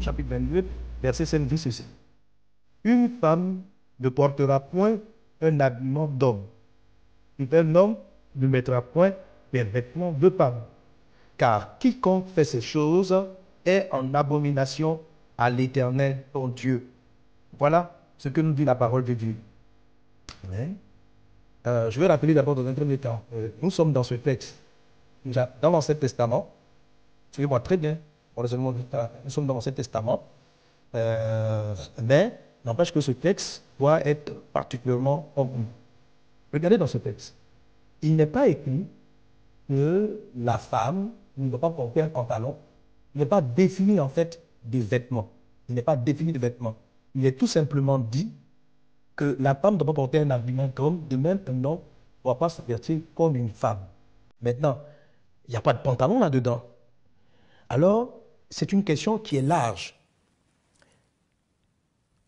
Chapitre 22, verset 5 dit ceci. Une femme ne portera point un habillement d'homme. Un homme ne mettra point des vêtements de femme. Car quiconque fait ces choses est en abomination à l'éternel ton Dieu. Voilà ce que nous dit la parole de Dieu. Euh, je vais rappeler d'abord dans un premier temps. Euh, nous sommes dans ce texte. Dans l'Ancien Testament. Suivez-moi très bien. Nous sommes dans l'Ancien Testament. Euh, mais n'empêche que ce texte doit être particulièrement compris. Regardez dans ce texte. Il n'est pas écrit que la femme ne doit pas porter un pantalon. Il n'est pas défini en fait des vêtements. Il n'est pas défini de vêtements. Il est tout simplement dit que la femme ne doit pas porter un habillement comme, de même un homme ne doit pas se vertir comme une femme. Maintenant, il n'y a pas de pantalon là-dedans. Alors, c'est une question qui est large.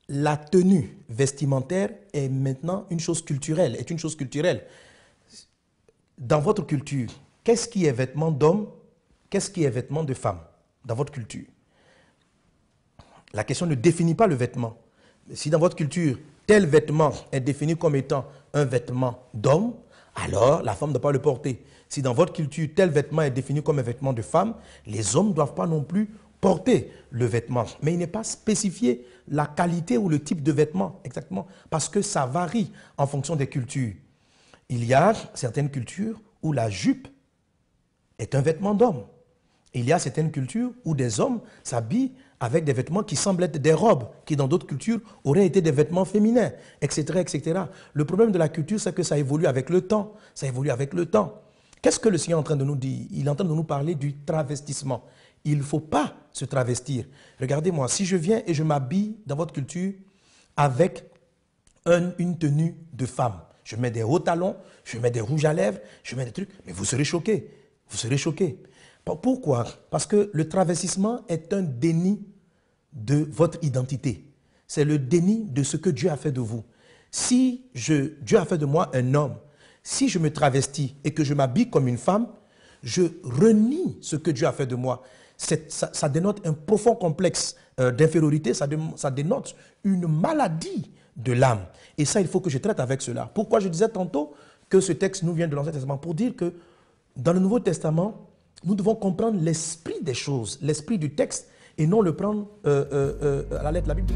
La tenue vestimentaire est maintenant une chose culturelle, est une chose culturelle. Dans votre culture, qu'est-ce qui est vêtement d'homme Qu'est-ce qui est vêtement de femme dans votre culture? La question ne définit pas le vêtement. Si dans votre culture, tel vêtement est défini comme étant un vêtement d'homme, alors la femme ne doit pas le porter. Si dans votre culture, tel vêtement est défini comme un vêtement de femme, les hommes ne doivent pas non plus porter le vêtement. Mais il n'est pas spécifié la qualité ou le type de vêtement exactement, parce que ça varie en fonction des cultures. Il y a certaines cultures où la jupe est un vêtement d'homme. Il y a certaines cultures où des hommes s'habillent avec des vêtements qui semblent être des robes, qui dans d'autres cultures auraient été des vêtements féminins, etc. etc. Le problème de la culture, c'est que ça évolue avec le temps. Ça évolue avec le temps. Qu'est-ce que le Seigneur est en train de nous dire? Il est en train de nous parler du travestissement. Il ne faut pas se travestir. Regardez-moi, si je viens et je m'habille dans votre culture avec une tenue de femme, je mets des hauts talons, je mets des rouges à lèvres, je mets des trucs, mais vous serez choqués. Vous serez choqués. Pourquoi? Parce que le travestissement est un déni de votre identité. C'est le déni de ce que Dieu a fait de vous. Si Dieu a fait de moi un homme, si je me travestis et que je m'habille comme une femme, je renie ce que Dieu a fait de moi. Ça, dénote un profond complexe euh, d'infériorité, ça, dénote une maladie de l'âme. Et ça, il faut que je traite avec cela. Pourquoi je disais tantôt que ce texte nous vient de l'Ancien Testament? Pour dire que dans le Nouveau Testament, nous devons comprendre l'esprit des choses, l'esprit du texte, et non le prendre euh, euh, à la lettre. La Bible